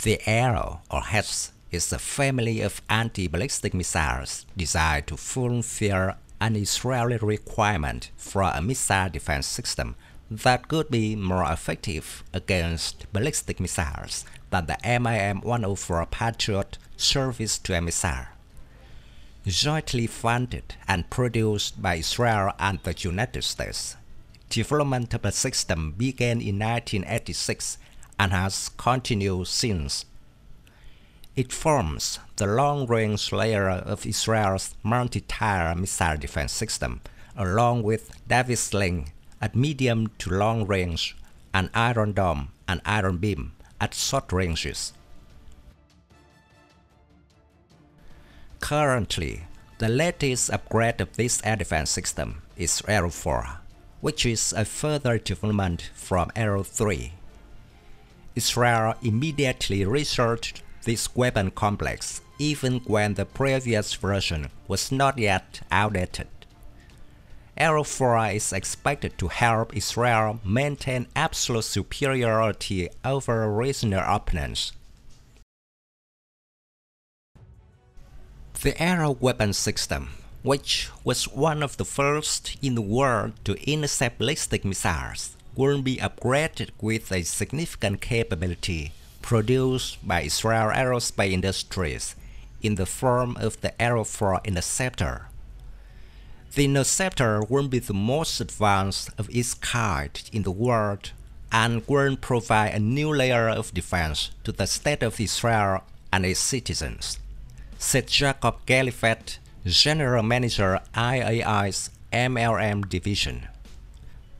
The Arrow, or HETS, is a family of anti-ballistic missiles designed to fulfill an Israeli requirement for a missile defense system that could be more effective against ballistic missiles than the MIM-104 Patriot surface-to-air missile. Jointly funded and produced by Israel and the United States, development of the system began in 1986 and has continued since. It forms the long-range layer of Israel's multi-tier missile defense system, along with David's Sling at medium to long range and Iron Dome and Iron Beam at short ranges. Currently, the latest upgrade of this air defense system is Arrow 4, which is a further development from Arrow 3. Israel immediately researched this weapon complex even when the previous version was not yet outdated. Arrow 4 is expected to help Israel maintain absolute superiority over regional opponents. The Arrow weapon system, which was one of the first in the world to intercept ballistic missiles, will be upgraded with a significant capability produced by Israel Aerospace Industries in the form of the Arrow 4 Interceptor. The Interceptor will be the most advanced of its kind in the world and will provide a new layer of defense to the state of Israel and its citizens, said Jacob Galifat, General Manager IAI's MLM division.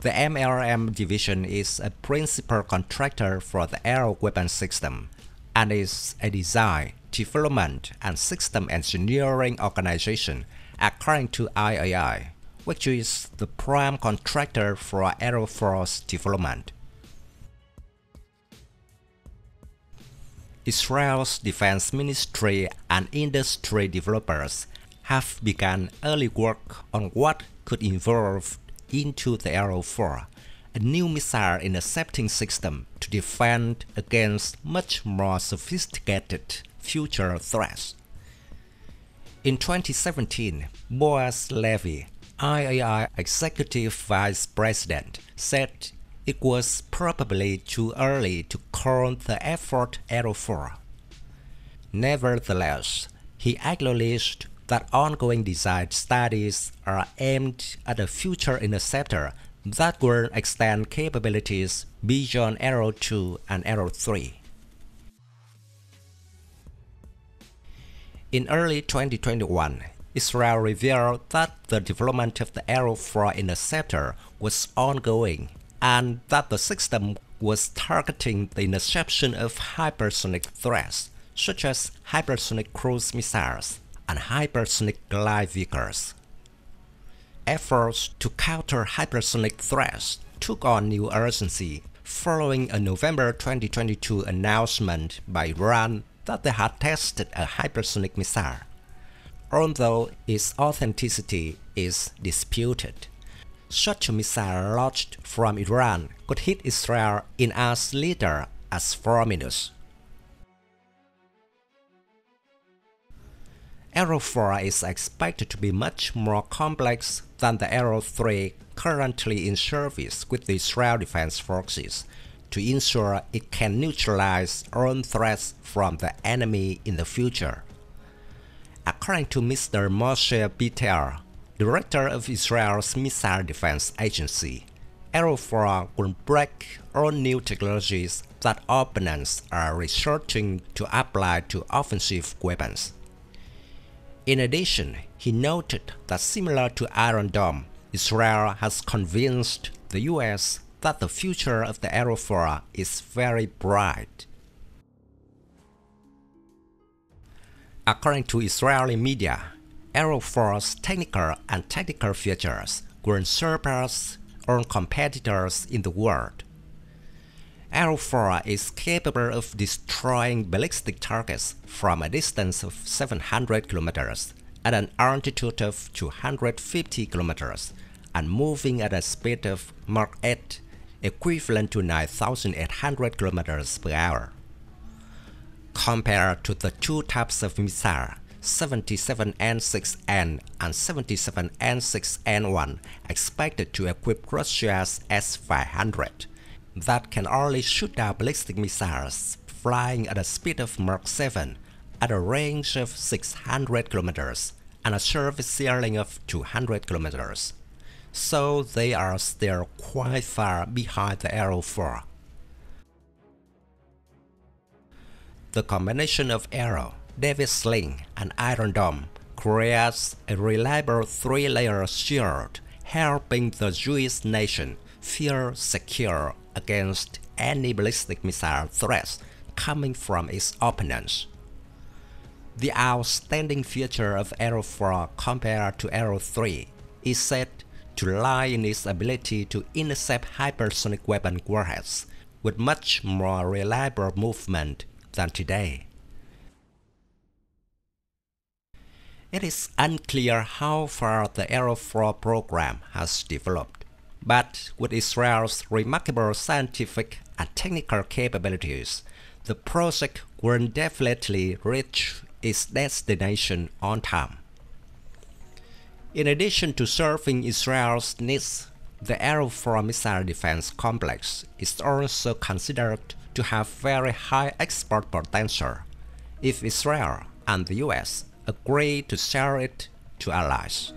The MLM division is a principal contractor for the Arrow weapon system and is a design, development, and system engineering organization according to IAI, which is the prime contractor for 4's development. Israel's defense ministry and industry developers have begun early work on what could evolve into the Arrow 4, a new missile intercepting system to defend against much more sophisticated future threats. In 2017, Boaz Levy, IAI Executive Vice President, said it was probably too early to call the effort Arrow 4. Nevertheless, he acknowledged that ongoing design studies are aimed at a future interceptor that will extend capabilities beyond Arrow 2 and Arrow 3. In early 2021, Israel revealed that the development of the Arrow 4 interceptor was ongoing and that the system was targeting the interception of hypersonic threats such as hypersonic cruise missiles and hypersonic glide vehicles. Efforts to counter hypersonic threats took on new urgency following a November 2022 announcement by Iran that they had tested a hypersonic missile, although its authenticity is disputed. Such a missile launched from Iran could hit Israel in as little as 4 minutes. Arrow 4 is expected to be much more complex than the Arrow 3 currently in service with the Israel Defense Forces to ensure it can neutralize all threats from the enemy in the future. According to Mr. Moshe Patel, director of Israel's Missile Defense Agency, Arrow 4 will break all new technologies that opponents are resorting to apply to offensive weapons. In addition, he noted that similar to Iron Dome, Israel has convinced the US that the future of the 4 is very bright. According to Israeli media, 4's technical and tactical features will surpass all competitors in the world. 4 is capable of destroying ballistic targets from a distance of 700 kilometers at an altitude of 250 kilometers and moving at a speed of Mach 8 equivalent to 9,800 km per hour. compared to the two types of missile 77N6N and 77N6N1 expected to equip Russia's S-500 that can only shoot down ballistic missiles flying at a speed of Mach 7 at a range of 600 kilometers and a surface ceiling of 200 kilometers. So they are still quite far behind the Arrow 4. The combination of Arrow, David Sling, and Iron Dome creates a reliable three-layer shield helping the Jewish nation feel secure against any ballistic missile threats coming from its opponents. The outstanding feature of Arrow 4 compared to Arrow 3 is said to lie in its ability to intercept hypersonic weapon warheads with much more reliable movement than today. It is unclear how far the Arrow 4 program has developed, but with Israel's remarkable scientific and technical capabilities, the project will definitely reach its destination on time. In addition to serving Israel's needs, the 4 missile defense complex is also considered to have very high export potential if Israel and the US agree to sell it to allies.